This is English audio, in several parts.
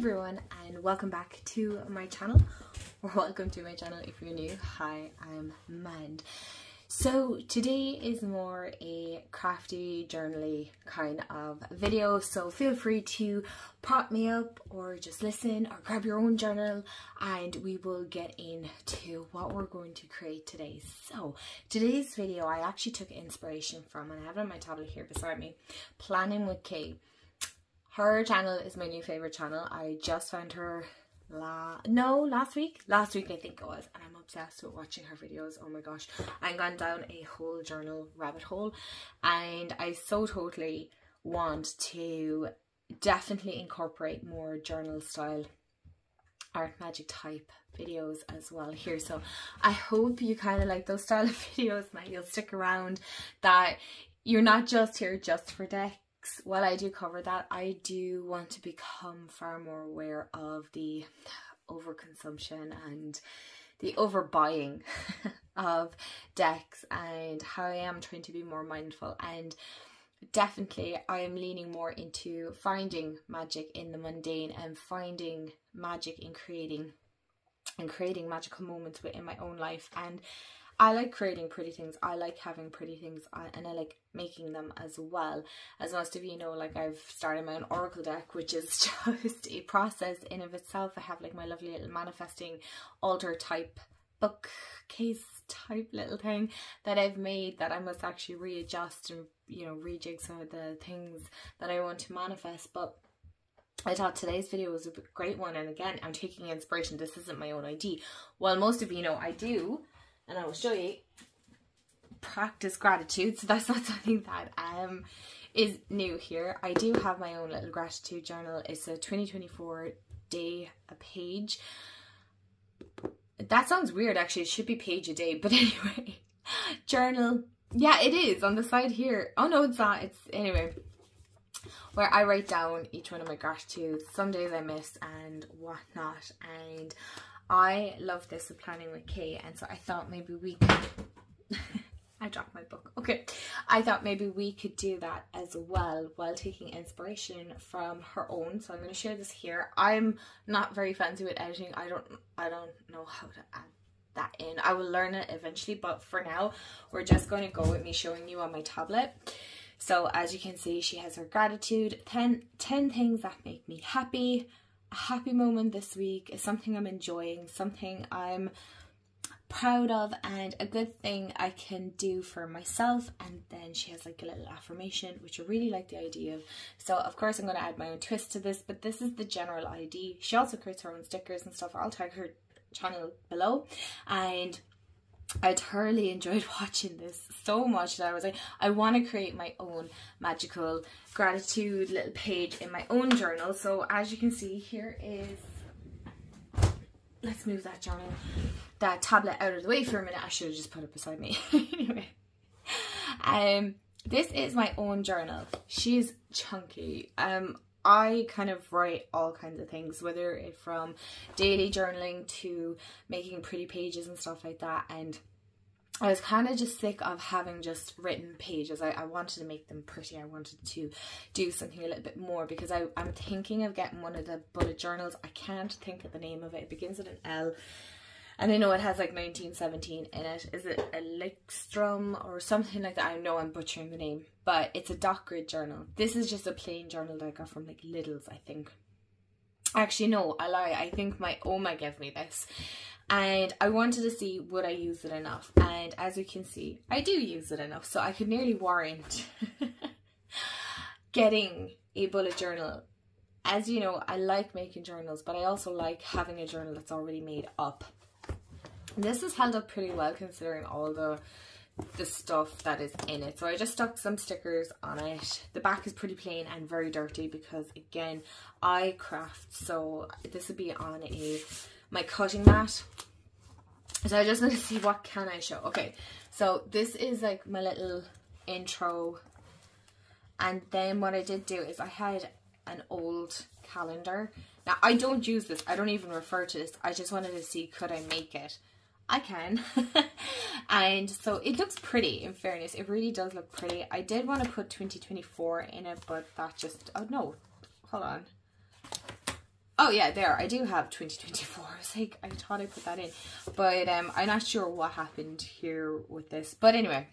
everyone and welcome back to my channel or welcome to my channel if you're new. Hi, I'm Mand. So today is more a crafty, journally kind of video, so feel free to prop me up or just listen or grab your own journal and we will get into what we're going to create today. So today's video I actually took inspiration from, and I have it on my tablet here beside me, Planning with Kay. Her channel is my new favourite channel. I just found her la no last week? Last week i think it was and i'm obsessed with watching her videos. Oh my gosh. I'm gone down a whole journal rabbit hole and i so totally want to definitely incorporate more journal style art magic type videos as well here. So i hope you kind of like those style of videos that you'll stick around. That you're not just here just for deck while I do cover that, I do want to become far more aware of the overconsumption and the overbuying of decks and how I am trying to be more mindful. And definitely I am leaning more into finding magic in the mundane and finding magic in creating and creating magical moments within my own life. And I like creating pretty things. I like having pretty things uh, and I like making them as well. As most of you know, like I've started my own oracle deck, which is just a process in of itself. I have like my lovely little manifesting altar type bookcase type little thing that I've made that I must actually readjust and you know rejig some of the things that I want to manifest. But I thought today's video was a great one and again I'm taking inspiration. This isn't my own idea. Well most of you know I do and I will show you practice gratitude. So that's not something that um is new here. I do have my own little gratitude journal. It's a 2024 day a page. That sounds weird actually. It should be page a day. But anyway, journal. Yeah, it is on the side here. Oh no, it's not. It's anyway where I write down each one of my gratitudes, some days I miss and whatnot. And I love this with planning with Kay and so I thought maybe we could I dropped my book. Okay. I thought maybe we could do that as well while taking inspiration from her own. So I'm going to share this here. I'm not very fancy with editing. I don't I don't know how to add that in. I will learn it eventually, but for now, we're just going to go with me showing you on my tablet. So as you can see, she has her gratitude, 10, 10 things that make me happy, happy moment this week is something I'm enjoying, something I'm proud of and a good thing I can do for myself. And then she has like a little affirmation which I really like the idea of. So of course I'm going to add my own twist to this but this is the general idea she also creates her own stickers and stuff. I'll tag her channel below. And I thoroughly enjoyed watching this so much that I was like, I want to create my own magical gratitude little page in my own journal. So as you can see, here is, let's move that journal, that tablet out of the way for a minute. I should have just put it beside me. anyway, um, this is my own journal. She's chunky. Um, I kind of write all kinds of things, whether it from daily journaling to making pretty pages and stuff like that. And I was kind of just sick of having just written pages. I, I wanted to make them pretty. I wanted to do something a little bit more because I, I'm thinking of getting one of the bullet journals. I can't think of the name of it. It begins with an L. And I know it has like 1917 in it. Is it Elixstrom or something like that? I know I'm butchering the name, but it's a dot grid journal. This is just a plain journal that I got from like Lidl's, I think. Actually, no, I lie. I think my Oma gave me this. And I wanted to see would I use it enough. And as you can see, I do use it enough. So I could nearly warrant getting a bullet journal as you know, I like making journals, but I also like having a journal that's already made up. This is held up pretty well considering all the the stuff that is in it. So I just stuck some stickers on it. The back is pretty plain and very dirty because again, I craft. So this would be on a my cutting mat. So I just want to see what can I show. Okay, so this is like my little intro. And then what I did do is I had an old calendar. Now I don't use this. I don't even refer to this. I just wanted to see could I make it. I can. and so it looks pretty in fairness. It really does look pretty. I did want to put 2024 in it, but that just, oh no, hold on. Oh yeah, there. I do have 2024. I was like, I thought I put that in. But um, I'm not sure what happened here with this. But anyway,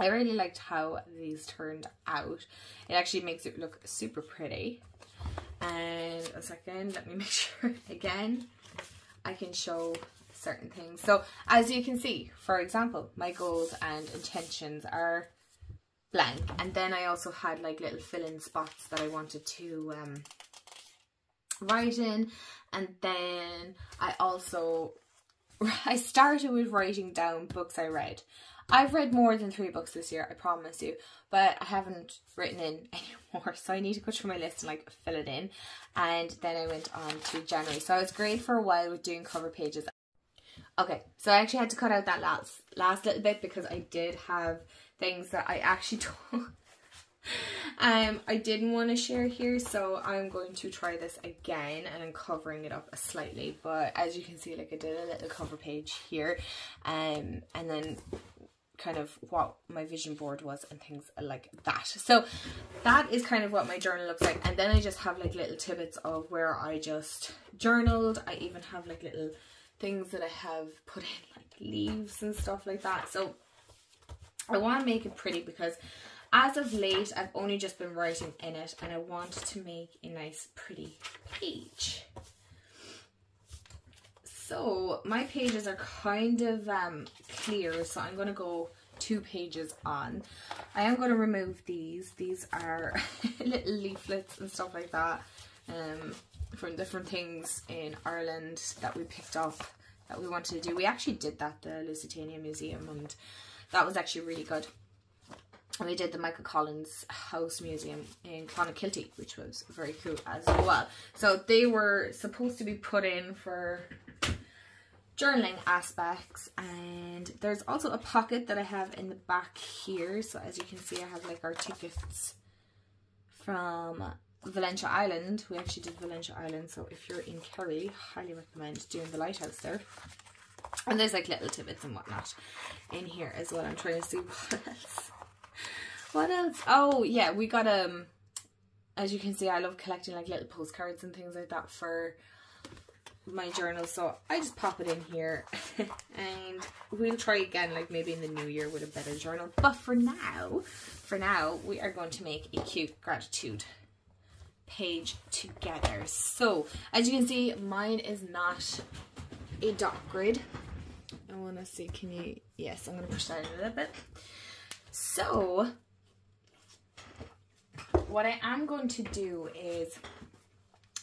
I really liked how these turned out. It actually makes it look super pretty. And a second, let me make sure again I can show certain things. So as you can see, for example, my goals and intentions are blank. And then I also had like little fill-in spots that I wanted to um, write in. And then I also, I started with writing down books I read. I've read more than three books this year, I promise you, but I haven't written in anymore, so I need to go through my list and like fill it in. And then I went on to January. So I was great for a while with doing cover pages. Okay, so I actually had to cut out that last last little bit because I did have things that I actually told um I didn't want to share here so I'm going to try this again and I'm covering it up slightly but as you can see like I did a little cover page here um and then kind of what my vision board was and things like that. So that is kind of what my journal looks like. And then I just have like little tidbits of where I just journaled. I even have like little things that I have put in like leaves and stuff like that. So I want to make it pretty because as of late I've only just been writing in it and I want to make a nice pretty page. So my pages are kind of um, clear, so I'm going to go two pages on. I am going to remove these. These are little leaflets and stuff like that um, from different things in Ireland that we picked up that we wanted to do. We actually did that, the Lusitania Museum, and that was actually really good. And we did the Michael Collins House Museum in Clonakilty, which was very cool as well. So they were supposed to be put in for journaling aspects and there's also a pocket that I have in the back here so as you can see I have like our tickets from Valentia Island. We actually did Valentia Island so if you're in Kerry highly recommend doing the lighthouse there. And there's like little tidbits and whatnot in here as well. I'm trying to see what else what else? Oh yeah we got um as you can see I love collecting like little postcards and things like that for my journal so I just pop it in here. And we'll try again like maybe in the new year with a better journal. But for now for now we are going to make a cute gratitude page together. So as you can see mine is not a dot grid. I want to see can you yes I'm going to push that a little bit. So what I am going to do is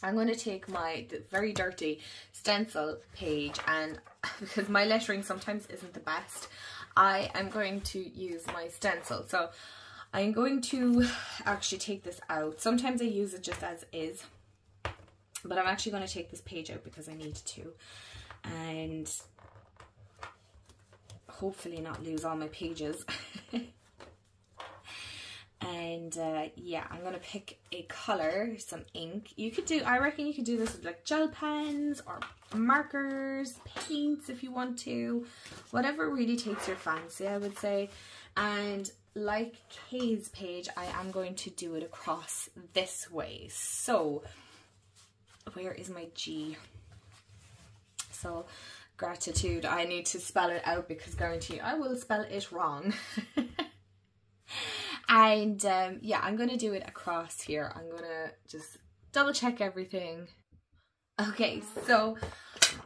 I'm going to take my very dirty stencil page and because my lettering sometimes isn't the best, I am going to use my stencil. So I'm going to actually take this out. Sometimes I use it just as is, but I'm actually going to take this page out because I need to. And hopefully not lose all my pages. and uh, yeah I'm gonna pick a color some ink you could do I reckon you could do this with like gel pens or markers paints if you want to whatever really takes your fancy I would say and like Kay's page I am going to do it across this way so where is my G so gratitude I need to spell it out because guarantee I will spell it wrong And um, yeah, I'm going to do it across here. I'm going to just double check everything. Okay, so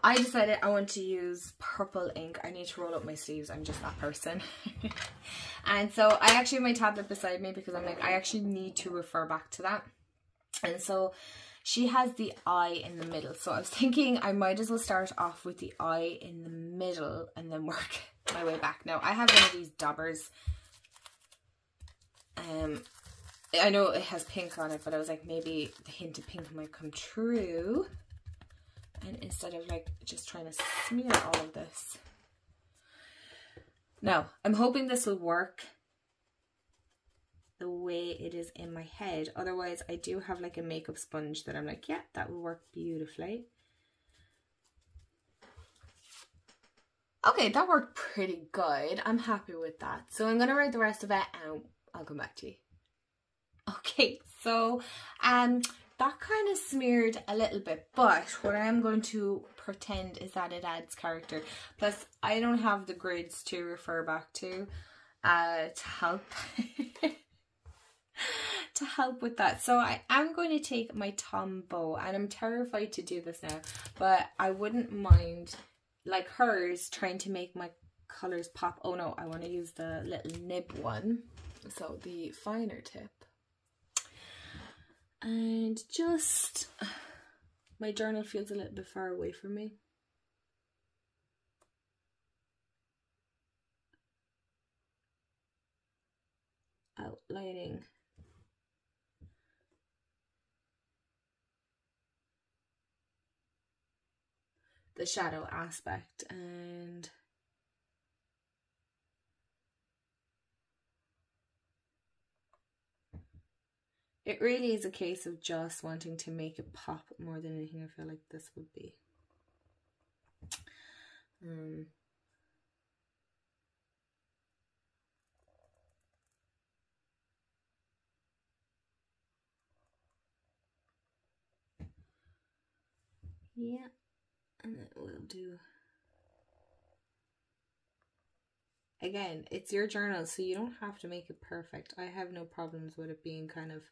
I decided I want to use purple ink. I need to roll up my sleeves. I'm just that person. and so I actually have my tablet beside me because I'm like, I actually need to refer back to that. And so she has the eye in the middle. So I was thinking I might as well start off with the eye in the middle and then work my way back. Now I have one of these daubers um, I know it has pink on it, but I was like, maybe the hint of pink might come true. And instead of like just trying to smear all of this. Now, I'm hoping this will work the way it is in my head. Otherwise, I do have like a makeup sponge that I'm like, yeah, that will work beautifully. Okay, that worked pretty good. I'm happy with that. So I'm going to write the rest of it and I'll come back to you. Okay, so um, that kind of smeared a little bit, but what I am going to pretend is that it adds character. Plus, I don't have the grids to refer back to uh, to help. to help with that. So I am going to take my Tombow and I'm terrified to do this now, but I wouldn't mind like hers trying to make my colors pop. Oh no, I want to use the little nib one. So the finer tip. And just, my journal feels a little bit far away from me. Outlining the shadow aspect and it really is a case of just wanting to make it pop more than anything I feel like this would be. Um, yeah and then we'll do again it's your journal so you don't have to make it perfect i have no problems with it being kind of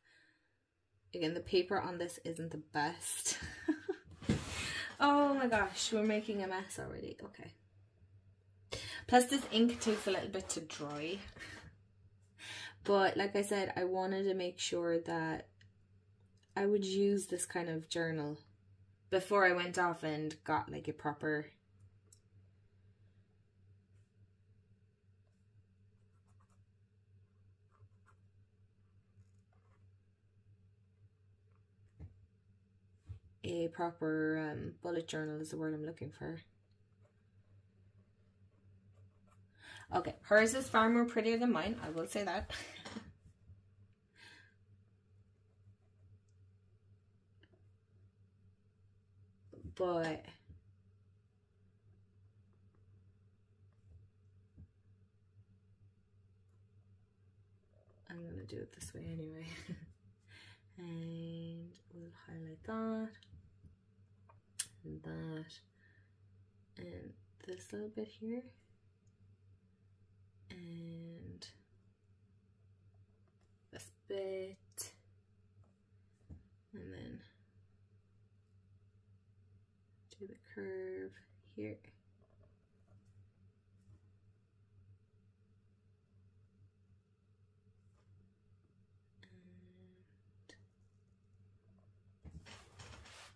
again the paper on this isn't the best. Oh my gosh we're making a mess already. Okay. Plus this ink takes a little bit to dry. But like i said i wanted to make sure that i would use this kind of journal before I went off and got like a proper a proper um, bullet journal is the word I'm looking for. Okay, hers is far more prettier than mine, I will say that. but I'm gonna do it this way anyway. and we'll highlight that and that. And this little bit here. And this bit. And then do the curve here.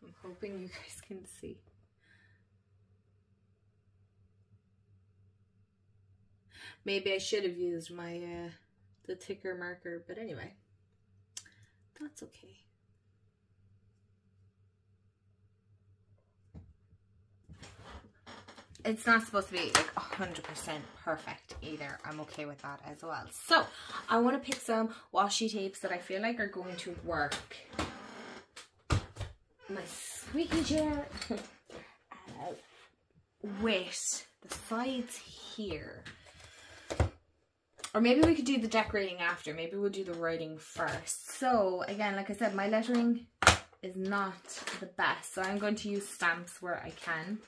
I'm hoping you guys can see. Maybe I should have used my uh, the ticker marker, but anyway, that's okay. it's not supposed to be like 100% perfect either. I'm okay with that as well. So I want to pick some washi tapes that I feel like are going to work. My squeaky chair uh, with the sides here. Or maybe we could do the decorating after. Maybe we'll do the writing first. So again, like I said, my lettering is not the best. So I'm going to use stamps where I can.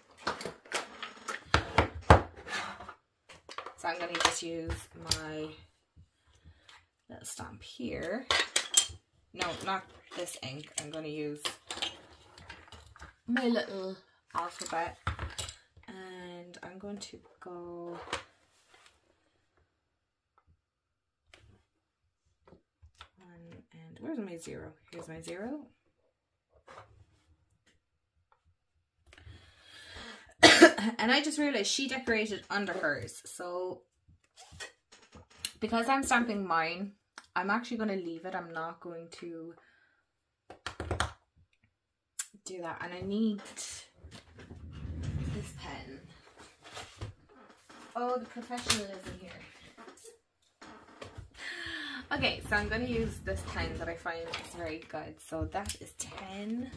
So I'm going to just use my little stamp here. No, not this ink. I'm going to use my oh. little alphabet and I'm going to go one and where's my zero? Here's my zero. and I just realized she decorated under hers. So because I'm stamping mine, I'm actually going to leave it. I'm not going to do that. And I need this pen. Oh, the professionalism here. Okay, so I'm going to use this pen that I find is very good. So that is 10.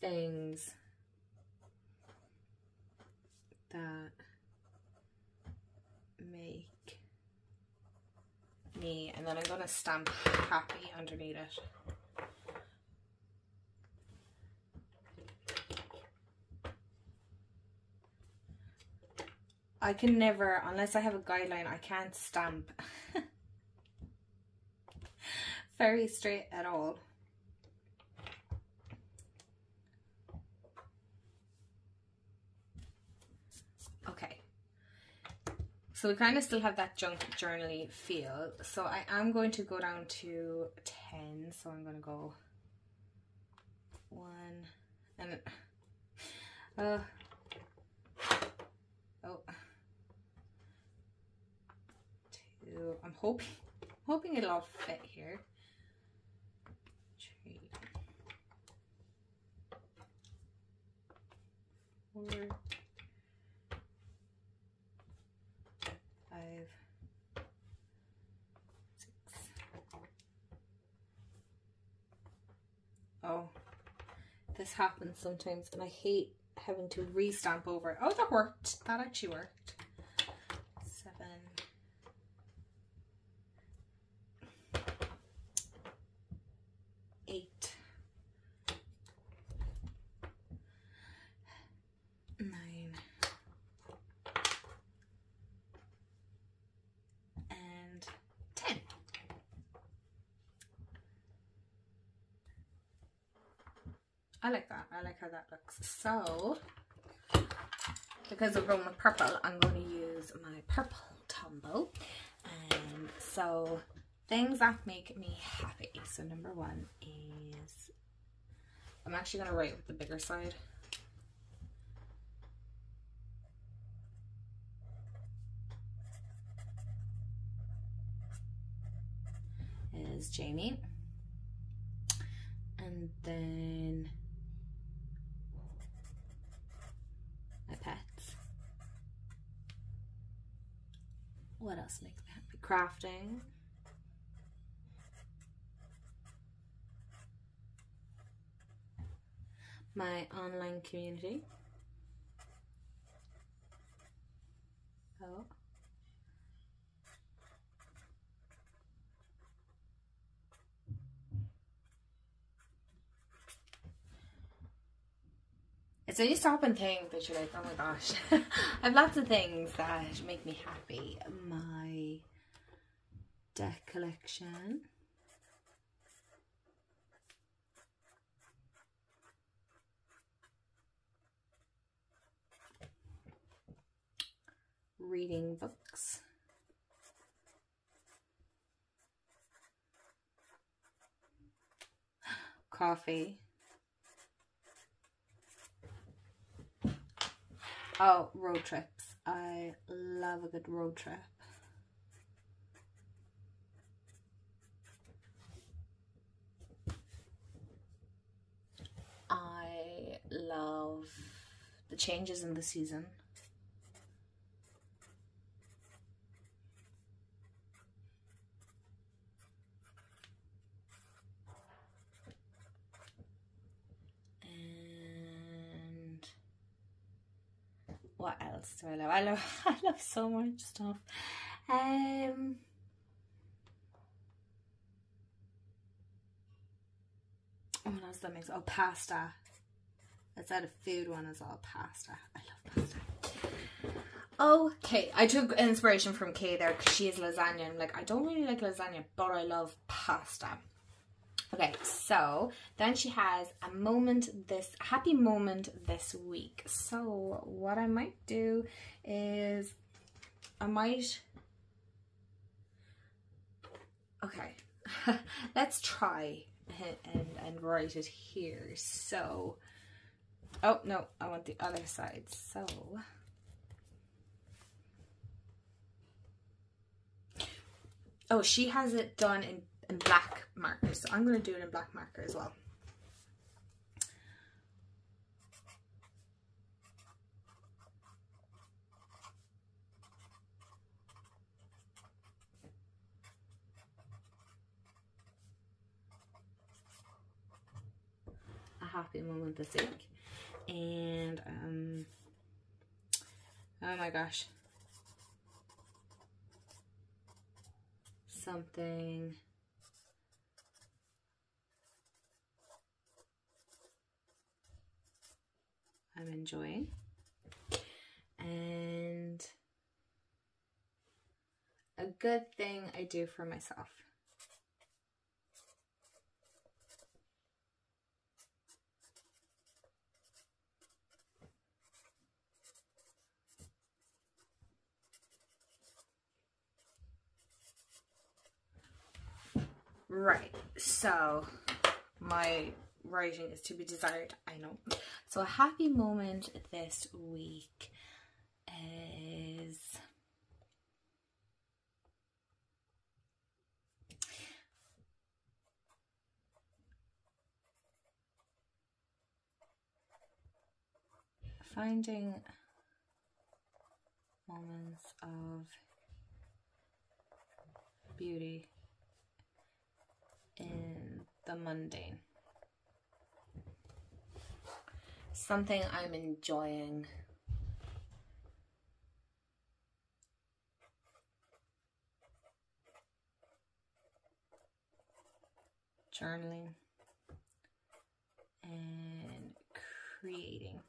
things that make I'm gonna stamp happy underneath it. I can never, unless I have a guideline, I can't stamp very straight at all. Okay. So we kind of still have that junk journaly feel. So I am going to go down to 10. So I'm going to go one and uh, oh, two. I'm hoping, hoping it'll all fit here. Three, four, Oh, this happens sometimes and I hate having to restamp over. it. Oh, that worked. That actually worked. I like that. I like how that looks. So, because we're going with purple, I'm going to use my purple Tombow. And so, things that make me happy. So, number one is, I'm actually going to write with the bigger side. Is Jamie. And then my pets. What else makes me happy? Crafting. My online community. Oh. It's stop and think that you're like, oh my gosh, I have lots of things that make me happy. My deck collection. Reading books. Coffee. Oh, road trips. I love a good road trip. I love the changes in the season. What else do I love? I love I love so much stuff. Um what else that makes oh pasta. It's at a food one as well. Pasta. I love pasta. Okay, I took inspiration from Kay there because she is lasagna. I'm like, I don't really like lasagna, but I love pasta. Okay, so then she has a moment this happy moment this week. So what I might do is I might okay let's try and, and, write it here. So oh no, I want the other side. So oh she has it done in in black marker. So I'm going to do it in black marker as well. A happy moment this week. And, um, oh my gosh. something I'm enjoying and a good thing I do for myself. Right, so my writing is to be desired, I know. So a happy moment this week is finding moments of beauty in the mundane. Something I'm enjoying. Journaling and creating.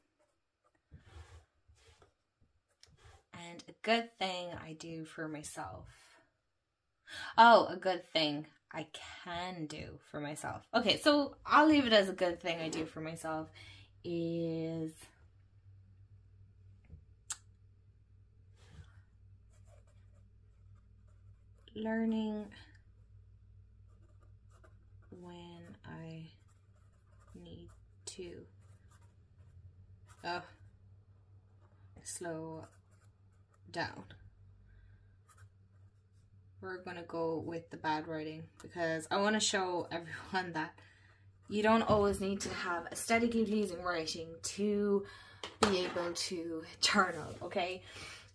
And a good thing I do for myself. Oh, a good thing I can do for myself. Okay, so I'll leave it as a good thing I do for myself is learning when I need to uh, slow down. We're gonna go with the bad writing because I want to show everyone that you don't always need to have aesthetically pleasing writing to be able to journal, okay?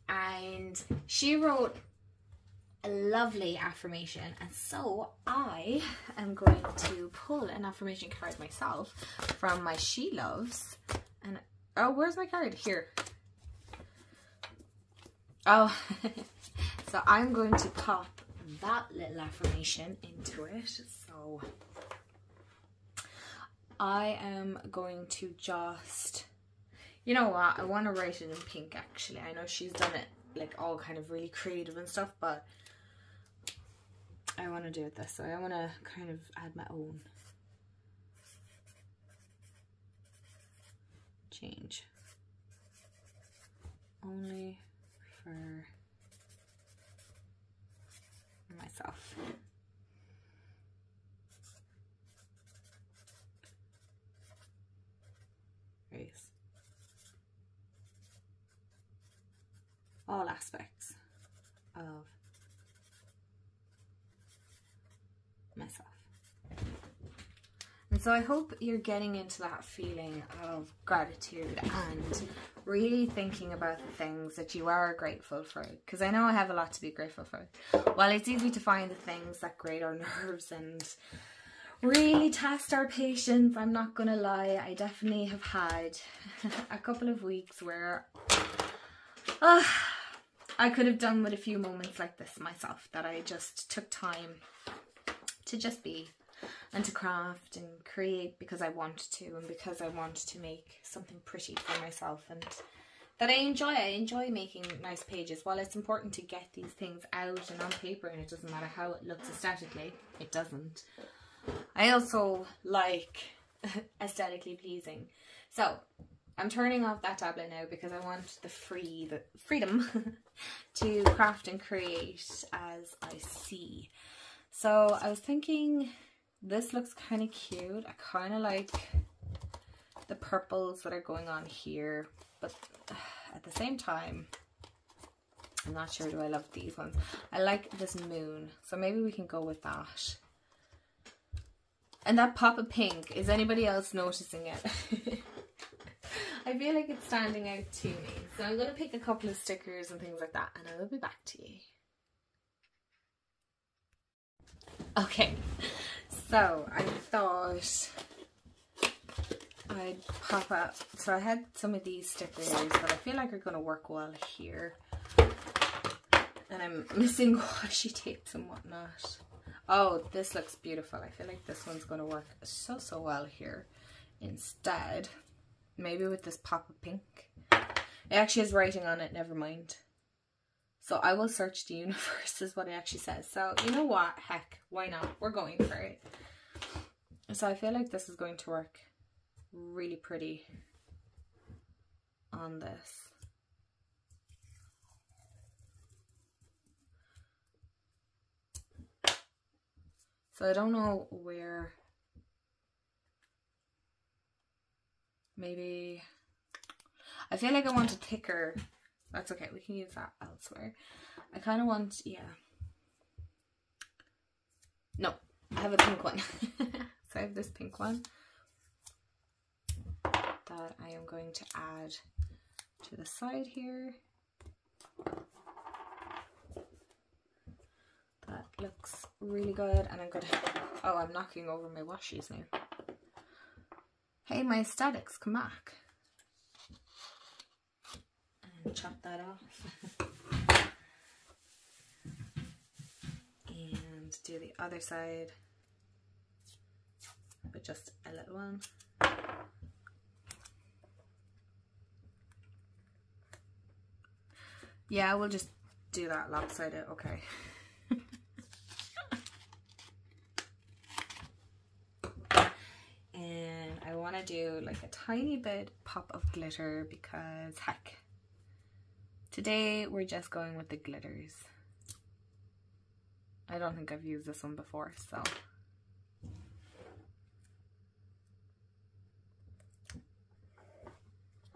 And she wrote a lovely affirmation, and so I am going to pull an affirmation card myself from my She Loves. And oh, where's my card? Here. Oh, so I'm going to pop that little affirmation into it. So I am going to just, you know what, I want to write it in pink actually. I know she's done it like all kind of really creative and stuff, but I want to do it this way. I want to kind of add my own change. Only for myself. All aspects of myself. And so I hope you're getting into that feeling of gratitude and really thinking about the things that you are grateful for. Because I know I have a lot to be grateful for. While it's easy to find the things that grate our nerves and really test our patience, I'm not going to lie, I definitely have had a couple of weeks where uh, I could have done with a few moments like this myself. That I just took time to just be and to craft and create because I want to and because I want to make something pretty for myself and that I enjoy. I enjoy making nice pages. While it's important to get these things out and on paper and it doesn't matter how it looks aesthetically, it doesn't. I also like aesthetically pleasing. So I'm turning off that tablet now because I want the free the freedom to craft and create as I see. So I was thinking this looks kind of cute. I kind of like the purples that are going on here, but at the same time, I'm not sure do I love these ones. I like this moon, so maybe we can go with that. And that pop of pink, is anybody else noticing it? I feel like it's standing out to me. So I'm going to pick a couple of stickers and things like that and I will be back to you. Okay, so I thought I'd pop up. So I had some of these stickers that I feel like are going to work well here. And I'm missing washi tapes and whatnot. Oh, this looks beautiful. I feel like this one's going to work so, so well here. Instead, maybe with this pop of pink. It actually has writing on it, never mind. So I will search the universe is what it actually says. So you know what? Heck, why not? We're going for it. So I feel like this is going to work really pretty on this. So I don't know where maybe I feel like I want a thicker that's okay we can use that elsewhere I kind of want yeah no I have a pink one so I have this pink one that I am going to add to the side here that looks really good. And I'm gonna, oh, I'm knocking over my washies now. My aesthetics, come back. And chop that off. and do the other side, but just a little one. Yeah, we'll just do that lopsided, okay. want to do like a tiny bit pop of glitter because heck, today we're just going with the glitters. I don't think I've used this one before, so.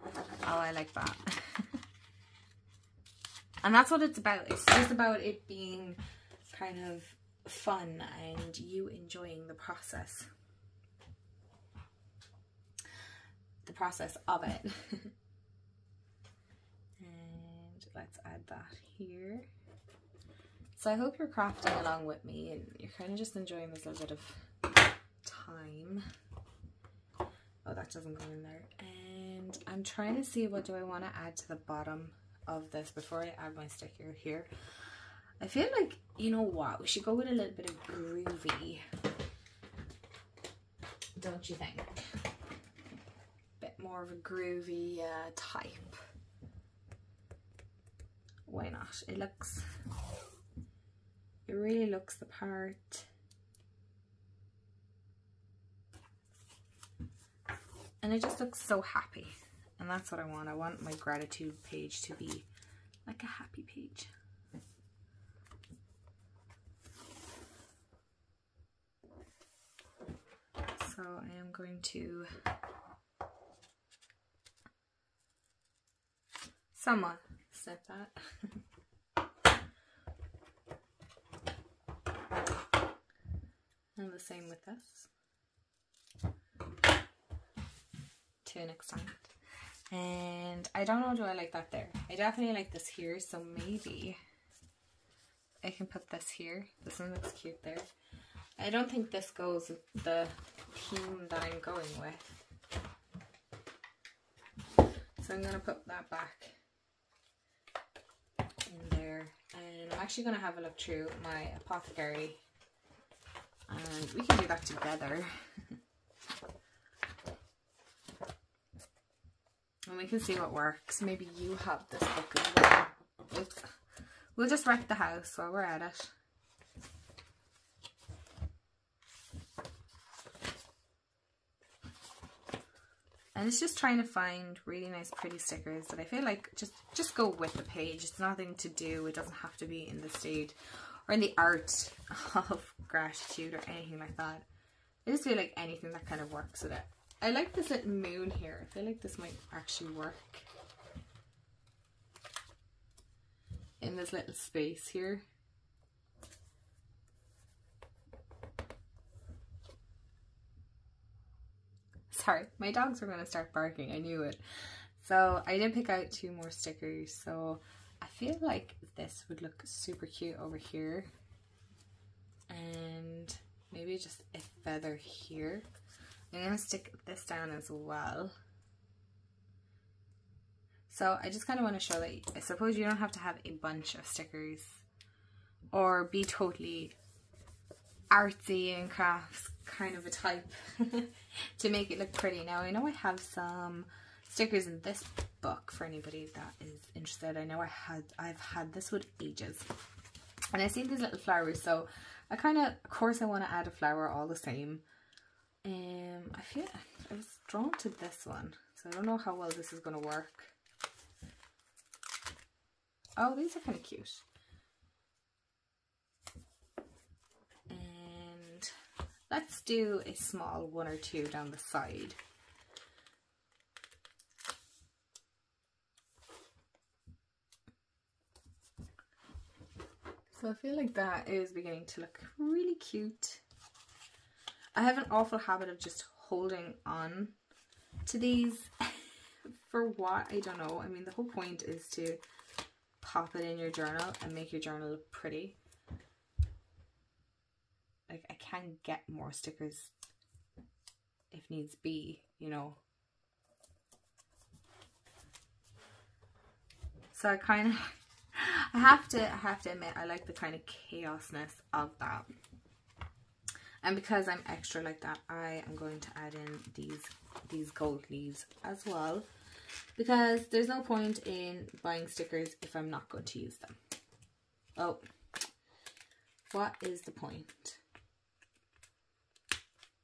Oh, I like that. and that's what it's about. It's just about it being kind of fun and you enjoying the process. The process of it. and let's add that here. So I hope you're crafting along with me and you're kind of just enjoying this little bit of time. Oh, that doesn't go in there. And I'm trying to see what do I want to add to the bottom of this before I add my sticker here. I feel like, you know what, we should go with a little bit of groovy. Don't you think? More of a groovy uh, type. Why not? It looks, it really looks the part. And it just looks so happy. And that's what I want. I want my gratitude page to be like a happy page. So I am going to Someone said that. and the same with this. To an extent. And I don't know, do I like that there? I definitely like this here, so maybe I can put this here. This one looks cute there. I don't think this goes with the theme that I'm going with. So I'm going to put that back in there and I'm actually going to have a look through my apothecary and we can do that together. And we can see what works. Maybe you have this book as well we'll just wreck the house while we're at it and it's just trying to find really nice pretty stickers that I feel like just just go with the page. It's nothing to do. It doesn't have to be in the state or in the art of gratitude or anything like that. I just feel like anything that kind of works with it. I like this little moon here. I feel like this might actually work in this little space here Sorry, my dogs were going to start barking. I knew it. So I did pick out two more stickers. So I feel like this would look super cute over here. And maybe just a feather here. I'm going to stick this down as well. So I just kind of want to show that I suppose you don't have to have a bunch of stickers or be totally artsy and crafts kind of a type to make it look pretty. Now I know I have some stickers in this book for anybody that is interested. I know I had I've had this with ages. And I see these little flowers, so I kind of, of course I want to add a flower all the same. Um, I feel I was drawn to this one, so I don't know how well this is going to work. Oh, these are kind of cute. Let's do a small one or two down the side. So I feel like that is beginning to look really cute. I have an awful habit of just holding on to these for what I don't know. I mean the whole point is to pop it in your journal and make your journal look pretty. Like I can get more stickers if needs be, you know. So I kind of I have to I have to admit I like the kind of chaosness of that. And because I'm extra like that, I am going to add in these these gold leaves as well. Because there's no point in buying stickers if I'm not going to use them. Oh, what is the point?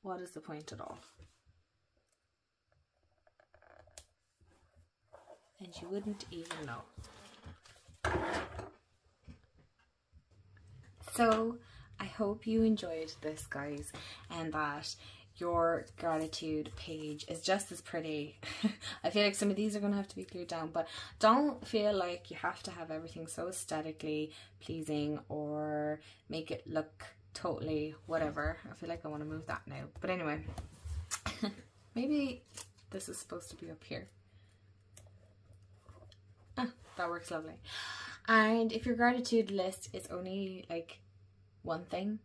What is the point at all? And you wouldn't even know. So I hope you enjoyed this guys and that your gratitude page is just as pretty. I feel like some of these are going to have to be glued down, but don't feel like you have to have everything so aesthetically pleasing or make it look totally whatever. I feel like I want to move that now. But anyway, maybe this is supposed to be up here. Ah, that works lovely. And if your gratitude list is only like one thing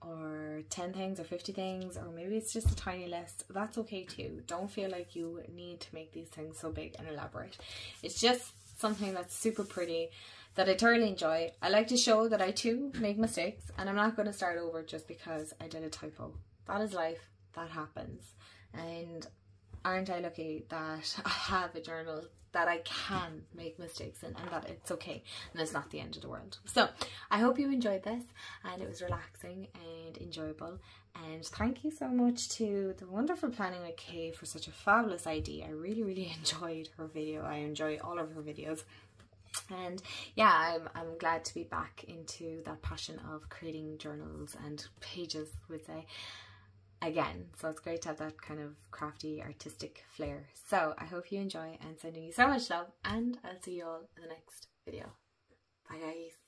or 10 things or 50 things or maybe it's just a tiny list that's okay too don't feel like you need to make these things so big and elaborate it's just something that's super pretty that I thoroughly enjoy I like to show that I too make mistakes and I'm not going to start over just because I did a typo that is life that happens and aren't I lucky that I have a journal that I can make mistakes in and that it's okay and it's not the end of the world. So I hope you enjoyed this and it was relaxing and enjoyable and thank you so much to the wonderful Planning with Kay for such a fabulous idea. I really really enjoyed her video. I enjoy all of her videos and yeah I'm, I'm glad to be back into that passion of creating journals and pages would say again. So it's great to have that kind of crafty, artistic flair. So I hope you enjoy and sending you so much love and I'll see you all in the next video. Bye guys.